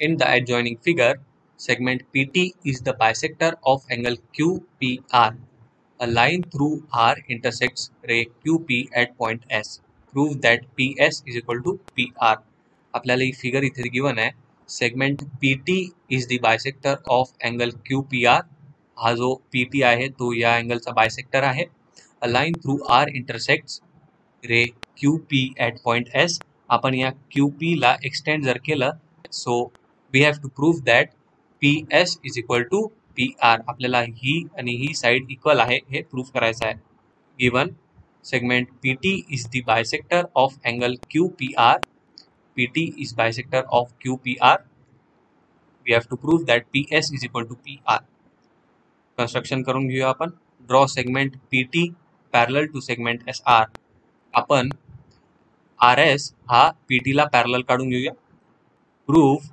In the adjoining figure, segment PT is the bisector of angle QPR. A line through R intersects ray QP at point S. Prove that PS is equal to PR. आपल्याला ही figure इथे given आहे segment P T is the bisector of angle Q P R हा जो P T आहे तो या अँगलचा बायसेक्टर आहे a line through R intersects ray Q P at point S आपण या क्यू पीला एक्सटेंड जर केलं so we have to prove that P S is equal to P R आपल्याला ही आणि ही साईड इक्वल आहे, हे प्रूव्ह करायचं आहे. Given segment P T is the bisector of angle Q P R PT is bisector of QPR. We have to prove that PS is equal to PR. Construction करून घेऊया आपण. Draw segment P T parallel to segment S R आपण R S हा P टीला parallel काढून घेऊया. Proof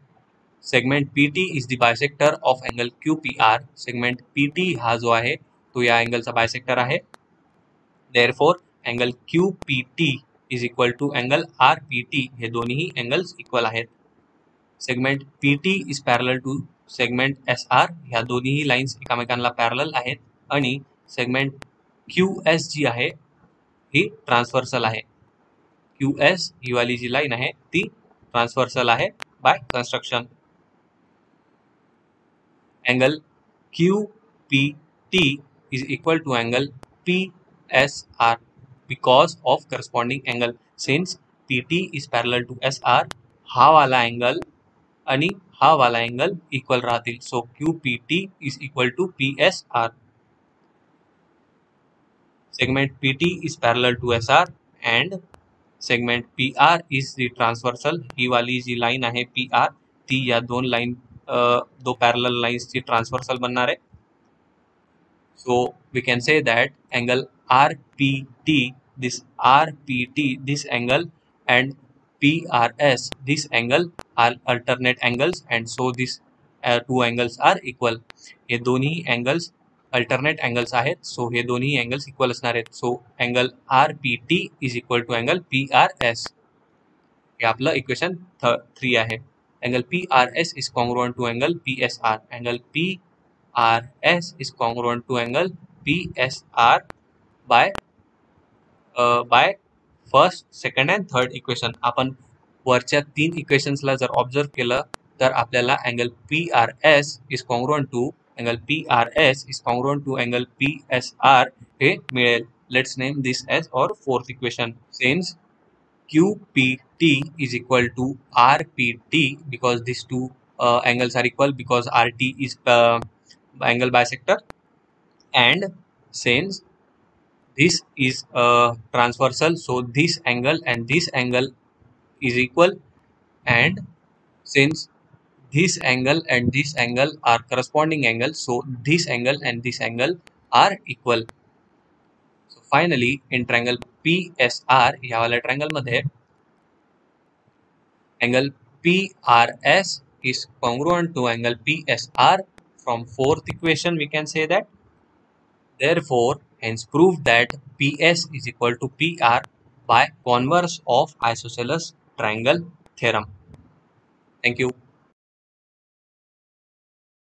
segment P T is the bisector of angle Q P R segment P T हा जो आहे तो या अँगलचा bisector therefore angle Q P T is equal to angle R P T हे दोन्ही अँगल्स इक्वल आहेत. Segment P T is parallel to segment S R ह्या दोन्ही lines एकामेकांना parallel आहेत. आणि सेगमेंट क्यू एस जी आहे, ही ट्रान्सवर्सल आहे. Q S ही वाली जी लाईन आहे, ती ट्रान्सवर्सल आहे by construction angle Q P T is equal to angle P S R because because of corresponding angle. Since PT is parallel to SR हा वाला अँगल आणि हा वाला अँगल इक्वल राहतील. So Q P T is equal to P S R segment P T is parallel to S R and segment P R is the transversal ही वाली जी line आहे P R ती या दोन line दो parallel lines की transversal बनना है so we can say that angle R P T this R P T this angle and P R S this angle are alternate angles and so this two angles are equal ये दोनों angles alternate angles हैं so ये दोनों angles equal so angle R P T is equal to angle P R S ये अपल equation three है angle PRS is congruent to angle PSR angle PRS is congruent to angle PSR by by first second and third equation आपण वरच्या तीन इक्वेशन्सला जर observe केलं, तर आपल्याला angle P R S is congruent to angle P R S is congruent to angle P S R हे मिळेल. Let's name this as और fourth equation since QPT is equal to RPT because these two uh, angles are equal because RT is uh, angle bisector. And since this is uh, transversal so this angle and this angle is equal. And since this angle and this angle are corresponding angles so this angle and this angle are equal. so finally in triangle PSR ह्या वाल्या triangle मध्ये angle PRS is congruent to angle PSR from fourth equation we can say that therefore hence prove that PS is equal to PR by converse of isosceles triangle theorem. Thank you.